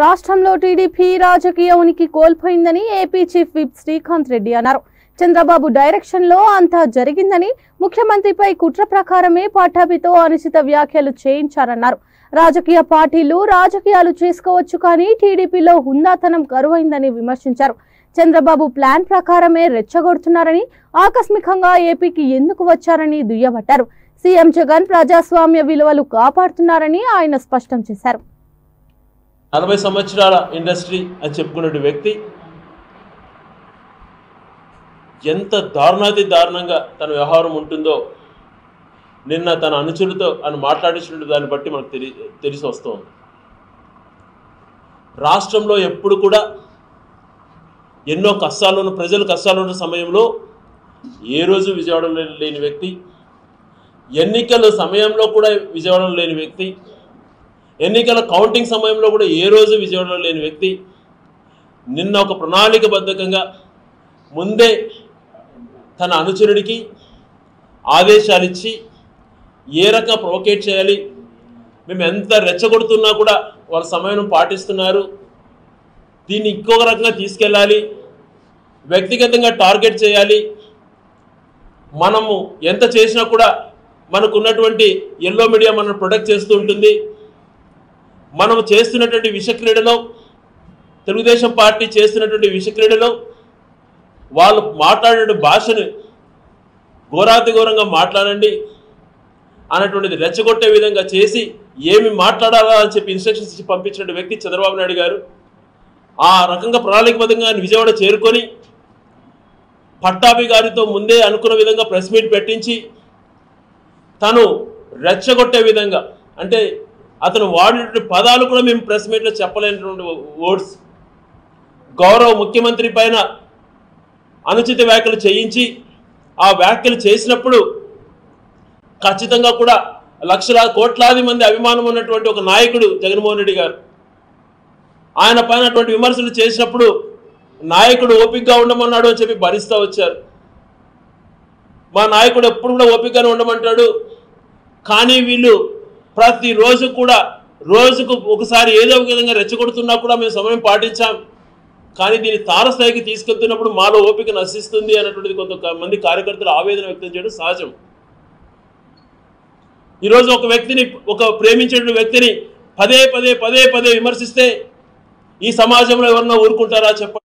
రాష్ట్రంలో టీడీపీ రాజకీయ ఉనికి కోల్పోయిందని AP chief whip Srikanth Reddy అన్నారు. చంద్రబాబు డైరెక్షన్లో అంతా జరిగిందని ముఖ్యమంత్రిపై కుట్ర ప్రకారమే పాఠాభితో అనుచిత వ్యాఖ్యలు చేయించారన్నారు. రాజకీయ పార్టీలు రాజకీయాలు చేసుకోవచ్చు కానీ టీడీపీలో హుందాతనం కరువైందని విమర్శించారు. చంద్రబాబు ప్లాన్ ప్రకారమే రెచ్చగొడుతున్నారని ఆకస్మికంగా ఏపీకి ఎందుకు వచ్చారని దుయ్యబట్టారు. సీఎం జగన్ ప్రజాస్వామ్య విలువలు కాపాడుతున్నారని ఆయన స్పష్టం చేశారు. నలభై సంవత్సరాల ఇండస్ట్రీ అని చెప్పుకునే వ్యక్తి ఎంత దారుణాతి దారుణంగా తన వ్యవహారం ఉంటుందో నిన్న తన అనుచరులతో అని మాట్లాడించిన దాన్ని బట్టి మనకు తెలి తెలిసి వస్తుంది. రాష్ట్రంలో ఎప్పుడు కూడా ఎన్నో కష్టాలు ఉన్న ప్రజలు కష్టాలు ఉన్న సమయంలో ఏ రోజు విజయవాడలో లేని వ్యక్తి ఎన్నికల సమయంలో కూడా విజయవాడలో లేని వ్యక్తి ఎన్నికల కౌంటింగ్ సమయంలో కూడా ఏ రోజు విజయవాడలో లేని వ్యక్తి నిన్న ఒక ప్రణాళికబద్ధకంగా ముందే తన అనుచరుడికి ఆదేశాలు ఇచ్చి ఏ రకంగా ప్రొవోకేట్ చేయాలి మేము ఎంత రెచ్చగొడుతున్నా కూడా వాళ్ళ సమయం పాటిస్తున్నారు. దీన్ని ఇంకొక రకంగా తీసుకెళ్ళాలి వ్యక్తిగతంగా టార్గెట్ చేయాలి. మనము ఎంత చేసినా కూడా మనకున్నటువంటి ఎల్లో మీడియా మనం ప్రొటెక్ట్ చేస్తూ ఉంటుంది. మనం చేస్తున్నటువంటి విషక్రీడలో తెలుగుదేశం పార్టీ చేస్తున్నటువంటి విషక్రీడలో వాళ్ళు మాట్లాడే భాషను ఘోరాతి ఘోరంగా మాట్లాడండి అన్నటువంటిది రెచ్చగొట్టే విధంగా చేసి ఏమి మాట్లాడాలా అని చెప్పి ఇన్స్ట్రక్షన్స్ ఇచ్చి పంపించిన వ్యక్తి చంద్రబాబు నాయుడు గారు. ఆ రకంగా ప్రణాళికబద్ధంగా ఆయన విజయవాడ చేరుకొని పట్టాభి గారితో ముందే అనుకున్న విధంగా ప్రెస్ మీట్ పెట్టించి తను రెచ్చగొట్టే విధంగా అంటే అతను వాడినటువంటి పదాలు కూడా మేము ప్రెస్ మీట్లో చెప్పలేనటువంటి వర్డ్స్ గౌరవ ముఖ్యమంత్రి పైన అనుచిత వ్యాఖ్యలు చేయించి ఆ వ్యాఖ్యలు చేసినప్పుడు ఖచ్చితంగా కూడా లక్షల కోట్లాది మంది అభిమానం ఉన్నటువంటి ఒక నాయకుడు జగన్మోహన్ రెడ్డి గారు. ఆయన పైన అటువంటి విమర్శలు చేసినప్పుడు నాయకుడు ఓపికగా ఉండమన్నాడు అని చెప్పి భరిస్తూ వచ్చారు. మా నాయకుడు ఎప్పుడు కూడా ఓపికగానే ఉండమంటాడు. కానీ వీళ్ళు ప్రతిరోజు కూడా రోజుకు ఒకసారి ఏదో ఒక విధంగా రెచ్చగొడుతున్నా కూడా మేము సమయం పాటించాం. కానీ దీన్ని తారస్థాయికి తీసుకెళ్తున్నప్పుడు మాలో ఓపిక నశిస్తుంది అన్నటువంటిది కొంతమంది కార్యకర్తలు ఆవేదన వ్యక్తం చేయడం సహజం. ఈరోజు ఒక వ్యక్తిని ఒక ప్రేమించిన వ్యక్తిని పదే పదే పదే పదే విమర్శిస్తే ఈ సమాజంలో ఎవరన్నా ఊరుకుంటారా చెప్పండి?